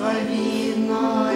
сповідно